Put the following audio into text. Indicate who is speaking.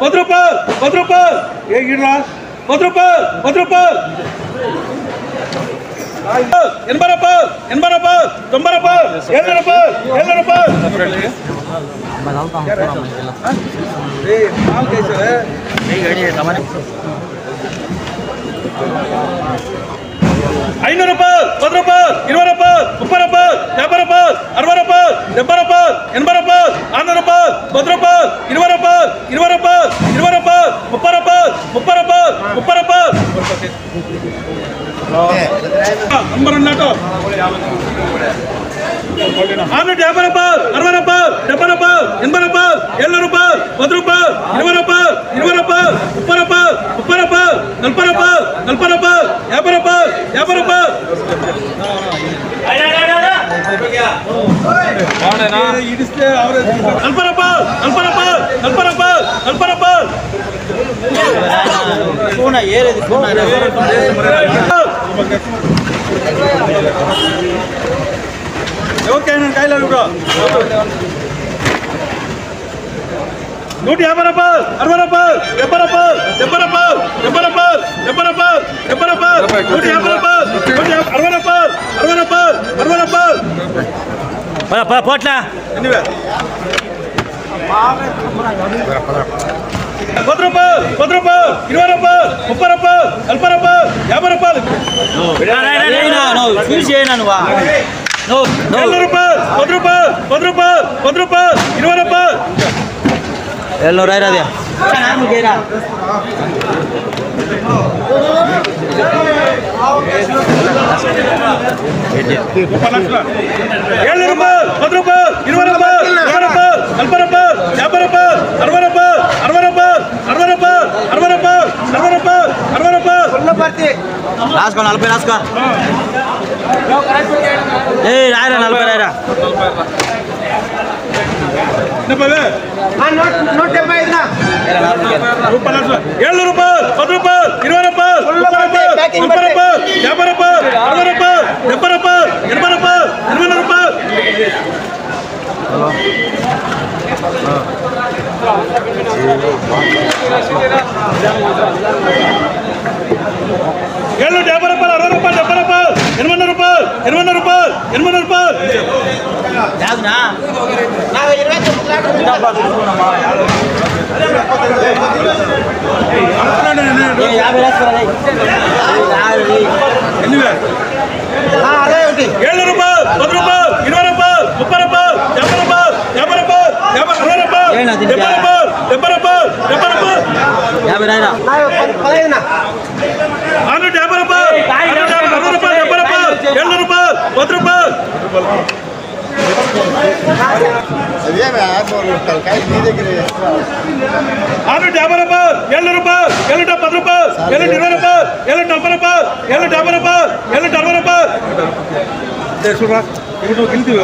Speaker 1: பத்து ரூபாய் பத்து ரூபாய் ஏடா பத்து ரூபாய் பத்து ரூபாய் எண்பது ரூபாய் எண்பது ரூபாய் தொம்பது ரூபாய் ஏழு ரூபாய் ஏழு ரூபாய் ஐநூறு ரூபாய் பத்து ரூபாய் இருபது ரூபாய் ఆరునూట యాభై రూపాయలు అరవై రూపాయలు డెబ్బై రూపాయలు ఎనభై రూపాయలు ఏళ్ళ రూపాయలు పది రూపాయలు ఇరవై రూపాయలు ఇరవై రూపాయలు ముప్పై రూపాయలు ముప్పై రూపాయలు నలభై రూపాయలు నలభై రూపాయలు యాభై రూపాయలు యాభై రూపాయలు నలభై రూపాయలు నలభై రూపాయలు నలభై రూపాయలు నలభై రూపాయలు
Speaker 2: பூனை ஏறுது பூனை
Speaker 1: ஓகே கையில் இருக்கா நூற்றி ஐம்பது ரூபாய் அறுபது ரூபாய் எண்பது ரூபாய் எண்பது ரூபாய் எண்பது ரூபாய் எண்பது ரூபாய் எண்பது ரூபாய் நூற்றி ஐம்பது ரூபாய் நூற்றி அறுபது ரூபாய் அறுபது
Speaker 2: No, no,
Speaker 1: no,
Speaker 2: రాసుకో నలభై రాసుకో ఏ రాయరా నలభై రాయరా
Speaker 1: డెబ్బై ఏళ్ళు రూపాయలు పది రూపాయలు ఇరవై రూపాయలు ముప్పై రూపాయలు నలభై రూపాయలు యాభై రూపాయలు అరవై రూపాయలు డెబ్బై రూపాయలు ఎనభై రూపాయలు ఎనభై రూపాయలు ఏళ్ళు என்ன இருப்பார் ஏழு ரூபாய் பத்து ரூபாய் இருபது ரூபாய் முப்பது ரூபாய் எண்பது ரூபாய் எண்பது ரூபாய் எண்பது ரூபாய்
Speaker 2: எண்பது ரூபாய்
Speaker 1: எண்பது ரூபாய் எண்பது ரூபாய்
Speaker 2: யாபை ரூபாய்
Speaker 3: பழையண்ணா
Speaker 1: நானூற்றி ஐம்பது ரூபாய்
Speaker 3: ಸ್ವಲ್ಪ
Speaker 1: ಆರು ರೂಪಾಯಿ ಬಾಲ್ ಏಳು ರೂಪಾಯಿ ಎಲ್ಲ ಡಬ್ಬತ್ತು ರೂಪಾಯಿ ಎಲ್ಲ ಇರವೈ ರೂಪಾಯಿ ಏಳು ಡಬ್ಬರ ಬಾಲ್ ಏಳು ಡಬ್ಬರ ಬಾಲ್ ರೂಪಾಯಿ ಡಬ್ಬರ ಬಾಲ್. ಇವನು ಗೆಲ್ತೀವಿ